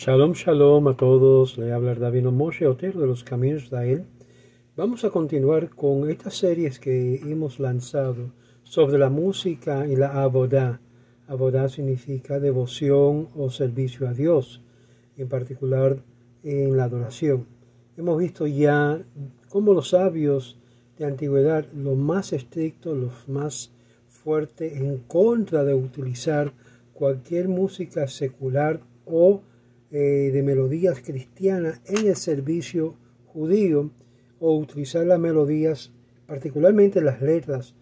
Shalom, shalom a todos. Le habla Davino Moshe Otero de los Caminos de él. Vamos a continuar con estas series que hemos lanzado sobre la música y la abodá. Abodá significa devoción o servicio a Dios, en particular en la adoración. Hemos visto ya cómo los sabios de antigüedad, los más estrictos, los más fuertes, en contra de utilizar cualquier música secular o eh, de melodías cristianas en el servicio judío o utilizar las melodías, particularmente las letras,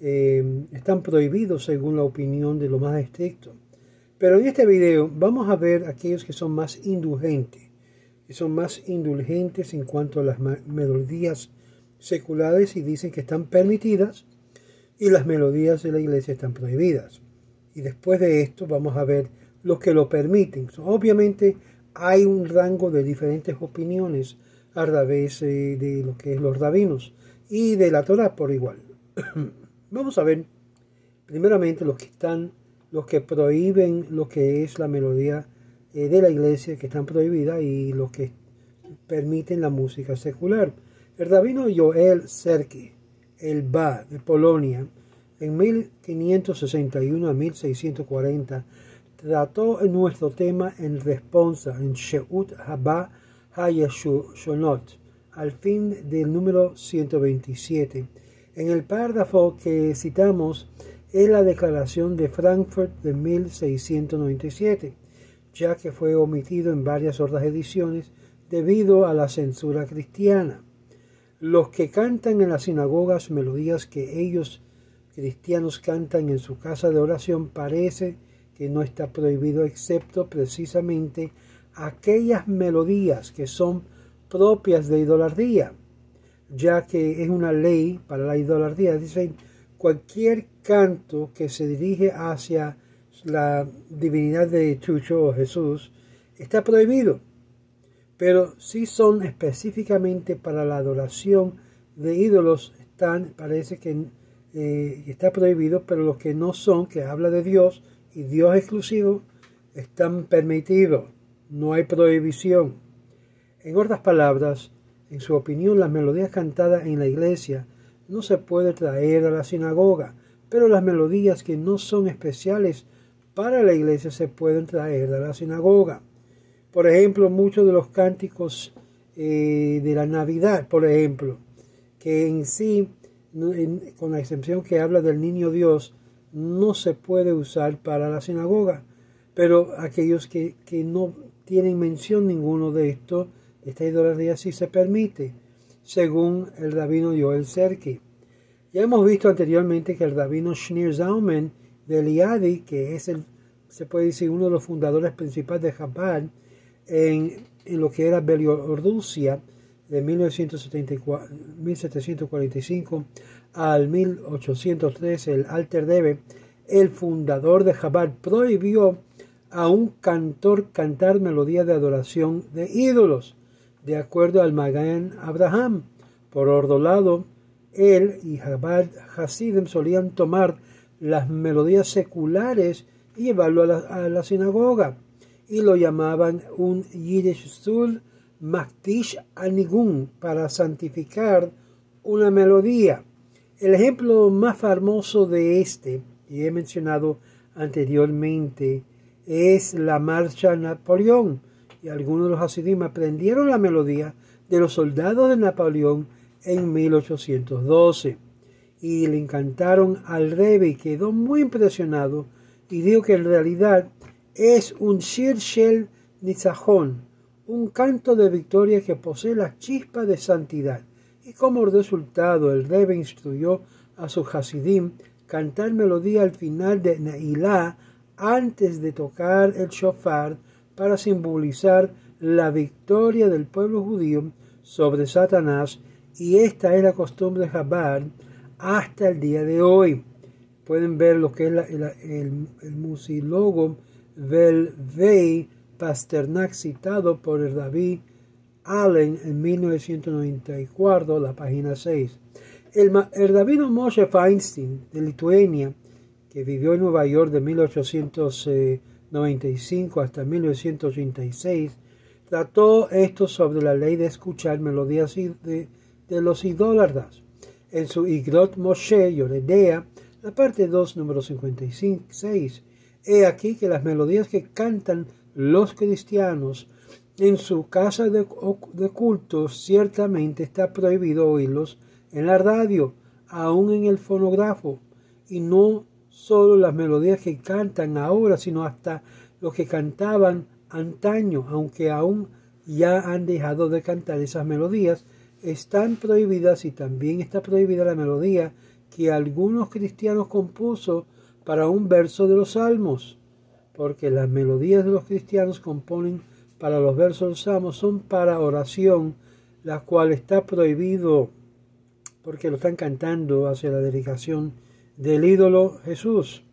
eh, están prohibidos según la opinión de lo más estricto. Pero en este video vamos a ver aquellos que son más indulgentes, que son más indulgentes en cuanto a las melodías seculares y dicen que están permitidas y las melodías de la iglesia están prohibidas. Y después de esto vamos a ver los que lo permiten. Obviamente hay un rango de diferentes opiniones a través eh, de lo que es los rabinos y de la Torah por igual. Vamos a ver primeramente los que están, los que prohíben lo que es la melodía eh, de la iglesia, que están prohibidas, y los que permiten la música secular. El rabino Joel Serki, el Ba de Polonia, en 1561 a 1640, trató en nuestro tema en respuesta en Sheut Haba Hayashonot, al fin del número 127. En el párrafo que citamos es la declaración de Frankfurt de 1697, ya que fue omitido en varias otras ediciones debido a la censura cristiana. Los que cantan en las sinagogas melodías que ellos cristianos cantan en su casa de oración parece que no está prohibido excepto precisamente aquellas melodías que son propias de idolatría, ya que es una ley para la idolatría. Dicen, cualquier canto que se dirige hacia la divinidad de Chucho o Jesús está prohibido, pero si son específicamente para la adoración de ídolos, están, parece que eh, está prohibido, pero los que no son, que habla de Dios, y Dios exclusivo están permitidos, no hay prohibición. En otras palabras, en su opinión, las melodías cantadas en la iglesia no se puede traer a la sinagoga, pero las melodías que no son especiales para la iglesia se pueden traer a la sinagoga. Por ejemplo, muchos de los cánticos eh, de la Navidad, por ejemplo, que en sí, con la excepción que habla del niño Dios, no se puede usar para la sinagoga, pero aquellos que, no tienen mención ninguno de esto, esta idolatría sí se permite, según el rabino Joel Serki. Ya hemos visto anteriormente que el rabino Shneur Zalman de Eliadi, que es el, se puede decir uno de los fundadores principales de Chabad, en, en lo que era Bielorrusia, de 1745 al 1813, el Alter Debe, el fundador de Chabad, prohibió a un cantor cantar melodías de adoración de ídolos, de acuerdo al Magan Abraham. Por otro lado, él y Chabad Hasidim solían tomar las melodías seculares y llevarlo a la, sinagoga, y lo llamaban un Yiddish Maktish Anigun para santificar una melodía. El ejemplo más famoso de este, y he mencionado anteriormente, es la marcha Napoleón. Y algunos de los Hasidim aprendieron la melodía de los soldados de Napoleón en 1812. Y le encantaron al rey y quedó muy impresionado y dijo que en realidad es un Shir Shel Nitzahon, un canto de victoria que posee la chispa de santidad. Y como resultado el rebe instruyó a su Hasidim cantar melodía al final de Neilá antes de tocar el shofar para simbolizar la victoria del pueblo judío sobre Satanás y esta es la costumbre de Jabal hasta el día de hoy. Pueden ver lo que es el, el, el musilogo Pasternak citado por el David Allen en 1994, la página 6. El, el rabino Moshe Feinstein de Lituania, que vivió en Nueva York de 1890 95 hasta 1986, trató esto sobre la ley de escuchar melodías de, de los idólatras. En su Igrot Moshe Yoredea, la parte 2, número 56, he aquí que las melodías que cantan los cristianos en su casa de, de culto ciertamente está prohibido oírlos en la radio, aún en el fonógrafo, y no solo las melodías que cantan ahora, sino hasta los que cantaban antaño, aunque aún ya han dejado de cantar esas melodías, están prohibidas y también está prohibida la melodía que algunos cristianos compuso para un verso de los salmos, porque las melodías de los cristianos componen para los versos salmos son para oración, la cual está prohibido porque lo están cantando hacia la dedicación del ídolo Jesús.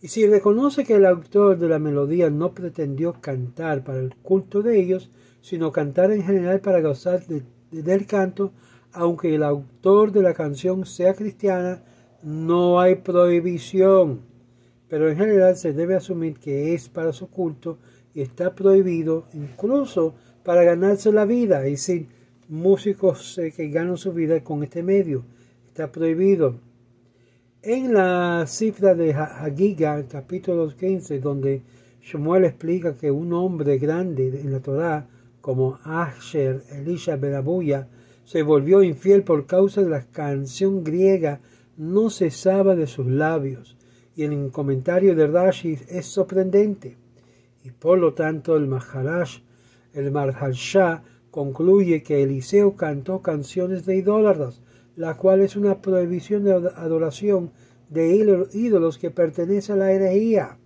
Y si reconoce que el autor de la melodía no pretendió cantar para el culto de ellos, sino cantar en general para gozar del canto, aunque el autor de la canción sea cristiana, no hay prohibición. Pero en general se debe asumir que es para su culto y está prohibido incluso para ganarse la vida. Y sin músicos eh, que ganan su vida con este medio, está prohibido. En la cifra de Hagiga, capítulo 15, donde Shmuel explica que un hombre grande en la Torá, como Asher Elisha Berabuya, se volvió infiel por causa de la canción griega, no cesaba de sus labios. Y el comentario de Rashi es sorprendente. Y por lo tanto el Maharash, el Marhalshah, concluye que Eliseo cantó canciones de idólatras, la cual es una prohibición de adoración de ídolos que pertenece a la herejía.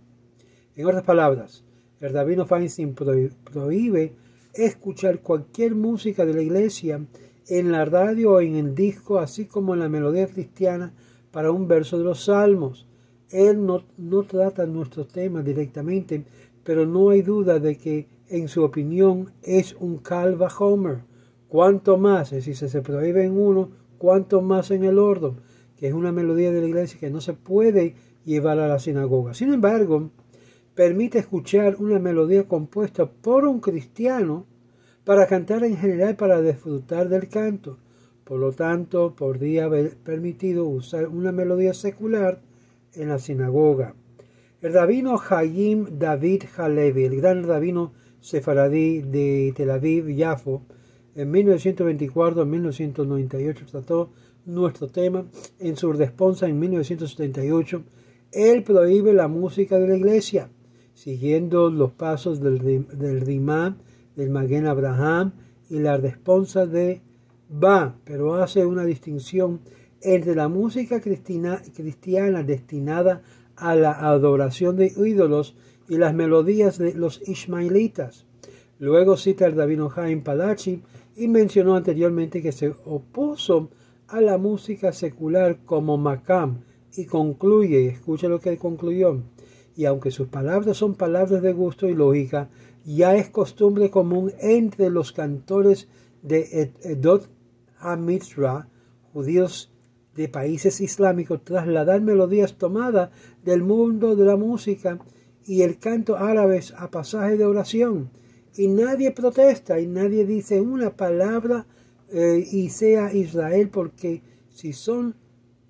En otras palabras, el rabino Feinstein prohíbe escuchar cualquier música de la iglesia en la radio o en el disco, así como en la melodía cristiana para un verso de los salmos. Él no, no trata nuestros temas directamente, pero no hay duda de que, en su opinión, es un calva homer. Cuanto más, es decir, se prohíbe en uno, cuanto más en el otro, que es una melodía de la iglesia que no se puede llevar a la sinagoga. Sin embargo, permite escuchar una melodía compuesta por un cristiano para cantar en general para disfrutar del canto. Por lo tanto, podría haber permitido usar una melodía secular en la sinagoga. El rabino Hayim David Halevi, el gran rabino sefaradí de Tel Aviv, Yafo, en 1924-1998 trató nuestro tema en su respuesta en 1978. Él prohíbe la música de la iglesia, siguiendo los pasos del, del del Maguen Abraham y la respuesta de Ba, pero hace una distinción entre la música cristiana, cristiana destinada a la adoración de ídolos y las melodías de los ismaelitas. Luego cita el rabino Jaime Palachi y mencionó anteriormente que se opuso a la música secular como Macam y concluye, escucha lo que concluyó, y aunque sus palabras son palabras de gusto y lógica, ya es costumbre común entre los cantores de Edot HaMitzrah, judíos de países islámicos, trasladar melodías tomadas del mundo de la música y el canto árabes a pasaje de oración. Y nadie protesta y nadie dice una palabra eh, y sea Israel porque si son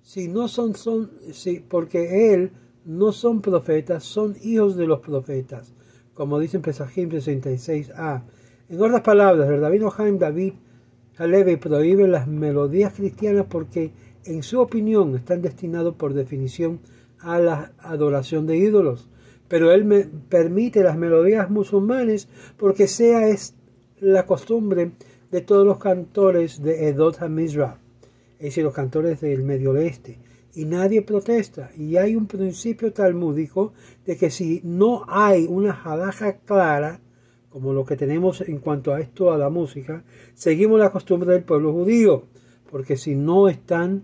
si no son son si, porque él no son profetas son hijos de los profetas. Como dice en Pesajim 66a en otras palabras el rabino Jaime David Halevi prohíbe las melodías cristianas porque en su opinión están destinados por definición a la adoración de ídolos. Pero él permite las melodías musulmanes porque sea es la costumbre de todos los cantores de Edot HaMizrah, es decir, los cantores del Medio Oeste, y nadie protesta. Y hay un principio talmúdico de que si no hay una jalaja clara, como lo que tenemos en cuanto a esto, a la música, seguimos la costumbre del pueblo judío, porque si no están,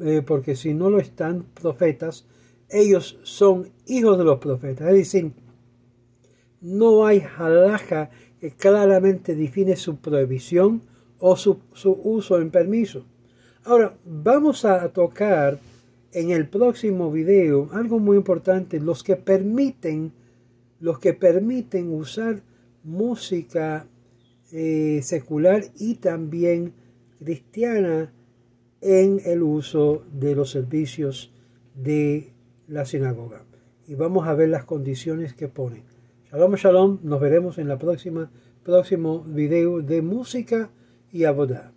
eh, porque si no lo están profetas, ellos son hijos de los profetas. Es decir, no hay halaja que claramente define su prohibición o su, uso en permiso. Ahora, vamos a tocar en el próximo video algo muy importante, los que permiten los que permiten usar música eh, secular y también cristiana en el uso de los servicios de la sinagoga. Y vamos a ver las condiciones que ponen. Shalom, shalom. Nos veremos en la próxima, próximo video de música y abodá.